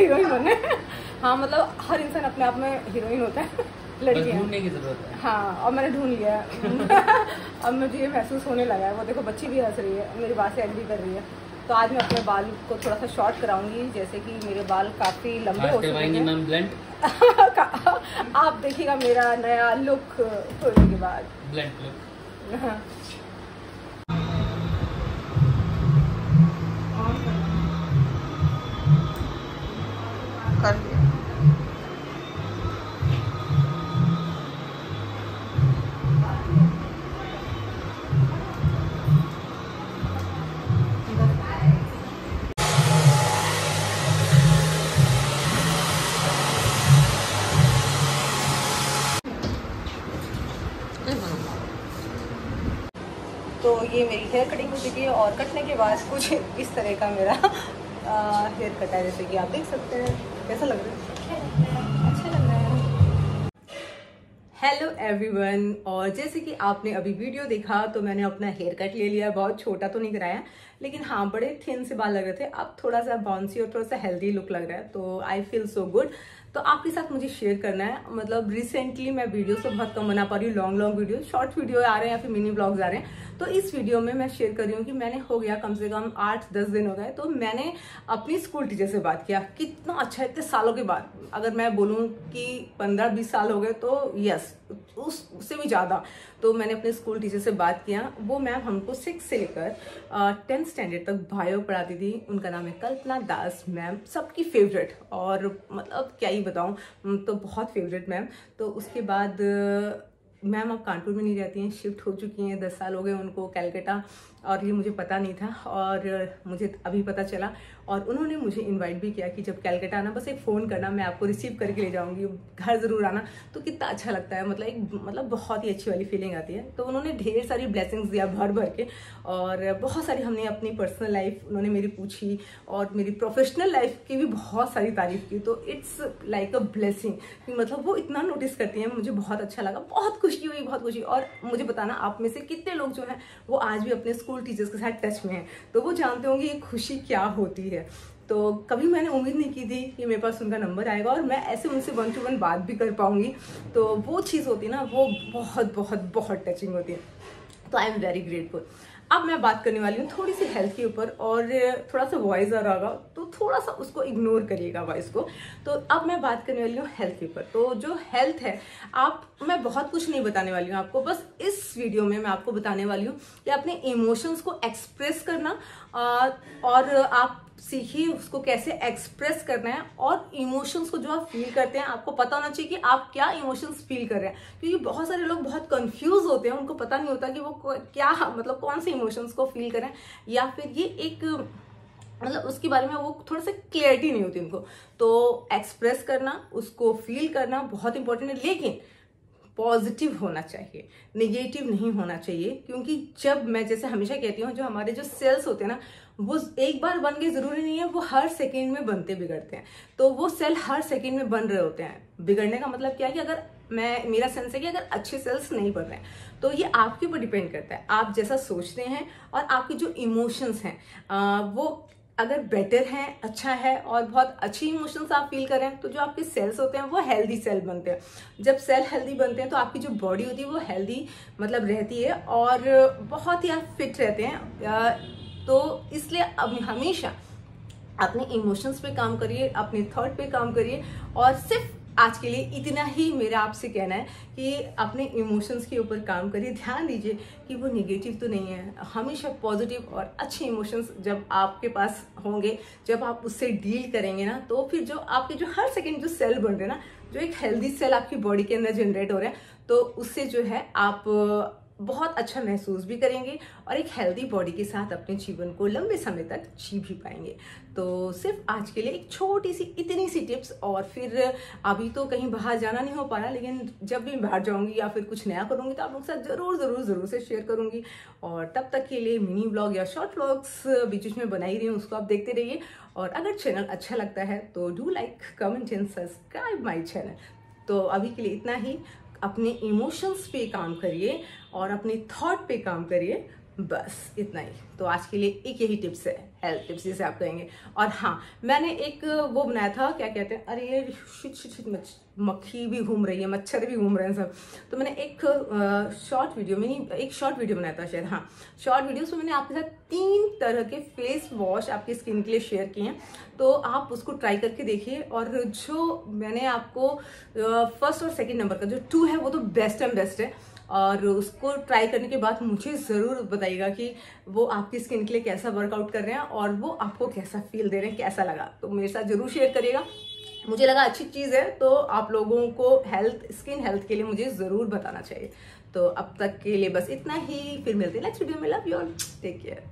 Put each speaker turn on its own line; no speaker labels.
Heroine बनना है हाँ मतलब हर इंसान अपने आप में हीरोइन होता है लड़कियाँ
ढूँढने की ज़रूरत है।
हाँ और मैंने ढूंढ लिया है। अब मुझे ये महसूस होने लगा है वो देखो बच्ची भी हंस रही है मेरी बात से एग्री कर रही है। तो आज मैं अपने बाल को थोड़ा सा शॉर्ट कराऊँगी जैसे कि मेरे बाल काफ़ी लंबे हो चुके हैं। आप देखिएगा मेरा नया लुक होने के बाद।
ब्लेंड लुक
हाँ। कर लिया तो ये मेरी हेयर कटिंग हो चुकी है और कटने के बाद कुछ इस तरह का मेरा हेयर कट है, जैसे कि आप देख सकते हैं। कैसा लग हेलो एवरीवन और जैसे कि आपने अभी वीडियो देखा तो मैंने अपना हेयर कट ले लिया बहुत छोटा तो नहीं कराया लेकिन हाँ बड़े थिन से बाल लग रहे थे। अब थोड़ा सा बाउंसी और थोड़ा सा हेल्दी लुक लग रहा है तो आई फील सो गुड तो आपके साथ मुझे शेयर करना है। मतलब रिसेंटली मैं वीडियो तो बहुत कम बना पा रही हूँ long long video short video आ रहे हैं या फिर मिनी ब्लॉग्स आ रहे हैं। तो इस वीडियो में मैं शेयर कर रही हूँ कि मैंने हो गया कम से कम आठ, दस दिन हो गए। तो मैंने अपनी स्कूल टीचर से बात किया। कितना अच्छा इतने सालों के बाद। अगर मैं बोलूँ कि पंद्रह, बीस साल हो गए तो यस उस, उससे भी ज़्यादा। तो मैंने अपने स्कूल टीचर से बात किया। वो मैम हमको सिक्स से लेकर टेंथ स्टैंडर्ड तक बायो पढ़ाती थी। उनका नाम है कल्पना दास मैम सबकी फेवरेट और मतलब क्या ही बताऊँ तो बहुत फेवरेट मैम तो उसके बाद मैम अब कानपुर में नहीं रहती हैं शिफ्ट हो चुकी हैं, दस साल हो गए उनको कैलकाटा और ये मुझे पता नहीं था और मुझे अभी पता चला। और उन्होंने मुझे इनवाइट भी किया कि जब कैलकाटा आना, बस एक फ़ोन करना, मैं आपको रिसीव करके ले जाऊँगी। घर ज़रूर आना। तो कितना अच्छा लगता है। मतलब एक मतलब बहुत ही अच्छी वाली फीलिंग आती है। तो उन्होंने ढेर सारी ब्लेसिंग्स दिया भर भर के। और बहुत सारी हमने अपनी पर्सनल लाइफ उन्होंने मेरी पूछी और मेरी प्रोफेशनल लाइफ की भी बहुत सारी तारीफ़ की। तो इट्स लाइक अ ब्लेसिंग मतलब वो इतना नोटिस करती हैं। मुझे बहुत अच्छा लगा। बहुत खुशी हुई, बहुत खुशी। और मुझे बताना, आप में से कितने लोग जो हैं, वो आज भी अपने टीचर्स के साथ टच में हैं। तो वो जानते होंगे ये खुशी क्या होती है। तो कभी मैंने उम्मीद नहीं की थी कि मेरे पास उनका नंबर आएगा और मैं ऐसे उनसे वन टू वन बात भी कर पाऊँगी। तो वो चीज़ होती है ना, वो बहुत बहुत बहुत टचिंग होती है। तो आई एम वेरी ग्रेटफुल अब मैं बात करने वाली हूँ थोड़ी सी हेल्थ के ऊपर और थोड़ा सा वॉइस आ रहा तो थोड़ा सा उसको इग्नोर करिएगा वॉइस को। तो अब मैं बात करने वाली हूँ हेल्थ के ऊपर। तो जो हेल्थ है, आप, मैं बहुत कुछ नहीं बताने वाली हूँ आपको, बस इस वीडियो में मैं आपको बताने वाली हूँ कि अपने इमोशंस को एक्सप्रेस करना और आप सीखिए उसको कैसे एक्सप्रेस करना है और इमोशंस को जो आप फील करते हैं, आपको पता होना चाहिए कि आप क्या इमोशंस फील कर रहे हैं। क्योंकि बहुत सारे लोग बहुत कंफ्यूज होते हैं, उनको पता नहीं होता कि वो क्या मतलब कौन से इमोशंस को फील करें या फिर ये एक मतलब उसके बारे में वो थोड़ा सा क्लियरिटी नहीं होती उनको। तो एक्सप्रेस करना, उसको फील करना बहुत इंपॉर्टेंट है। लेकिन पॉजिटिव होना चाहिए। निगेटिव नहीं होना चाहिए, क्योंकि जब मैं जैसे हमेशा कहती हूँ, जो हमारे जो सेल्स होते हैं ना, वो एक बार बन गए ज़रूरी नहीं है, वो हर सेकेंड में बनते बिगड़ते हैं। तो वो सेल हर सेकेंड में बन रहे होते हैं। बिगड़ने का मतलब क्या है कि अगर मैं, मेरा सेंस है कि अगर अच्छे सेल्स नहीं बन रहे हैं तो ये आपके ऊपर डिपेंड करता है। आप जैसा सोचते हैं और आपके जो इमोशंस हैं वो अगर बेटर है अच्छा है और बहुत अच्छी इमोशंस आप फील करें तो जो आपके सेल्स होते हैं, वो हेल्दी सेल बनते हैं। जब सेल हेल्दी बनते हैं तो आपकी जो बॉडी होती है, वो हेल्दी मतलब रहती है और बहुत ही आप फिट रहते हैं। तो इसलिए अब हमेशा अपने इमोशंस पे काम करिए, अपने थॉट पे काम करिए और सिर्फ़ आज के लिए इतना ही मेरा आपसे कहना है कि अपने इमोशंस के ऊपर काम करिए। ध्यान दीजिए कि वो निगेटिव तो नहीं है। हमेशा पॉजिटिव और अच्छे इमोशंस जब आपके पास होंगे, जब आप उससे डील करेंगे ना तो फिर जो आपके जो हर सेकेंड जो सेल बन रहे हैं ना, जो एक हेल्दी सेल आपकी बॉडी के अंदर जनरेट हो रहे हैं तो उससे जो है आप बहुत अच्छा महसूस भी करेंगे और एक हेल्दी बॉडी के साथ अपने जीवन को लंबे समय तक जी भी पाएँगे। तो सिर्फ़ आज के लिए एक छोटी सी इतनी सी टिप्स और फिर अभी तो कहीं बाहर जाना नहीं हो पा रहा, लेकिन जब भी बाहर जाऊँगी या फिर कुछ नया करूँगी तो आप लोग साथ ज़रूर ज़रूर ज़रूर से शेयर करूँगी। और तब तक के लिए मिनी ब्लॉग या शॉर्ट ब्लॉग्स बीच बीच में बनाई रही हूँ, उसको आप देखते रहिए। और अगर चैनल अच्छा लगता है तो do like comment and subscribe my channel तो अभी के लिए इतना ही। अपने इमोशंस पे काम करिए और अपने थॉट पे काम करिए। बस, इतना ही। तो आज के लिए एक यही टिप्स है हेल्थ टिप्स जिसे आप कहेंगे। और हाँ मैंने एक वो बनाया था, क्या कहते हैं, अरे ये शिट शिट शिट मक्खी भी घूम रही है, मच्छर भी घूम रहे हैं सब। तो मैंने एक शॉर्ट वीडियो में एक शॉर्ट वीडियो बनाया था शायद हाँ। शॉर्ट वीडियो उसमें मैंने आपके साथ तीन तरह के फेस वॉश आपकी स्किन के लिए शेयर किए हैं। तो आप उसको ट्राई करके देखिए, और जो मैंने आपको फ़र्स्ट और सेकेंड नंबर का जो टू है, वो तो बेस्ट एंड बेस्ट है। और उसको ट्राई करने के बाद मुझे ज़रूर बताइएगा कि वो आपकी स्किन के लिए कैसा वर्कआउट कर रहे हैं और वो आपको कैसा फील दे रहे हैं, कैसा लगा। तो मेरे साथ ज़रूर शेयर करिएगा। मुझे लगा अच्छी चीज़ है तो आप लोगों को हेल्थ स्किन हेल्थ के लिए मुझे ज़रूर बताना चाहिए। तो अब तक के लिए बस इतना ही, फिर मिलते हैं नेक्स्ट वीडियो में। Love you all take care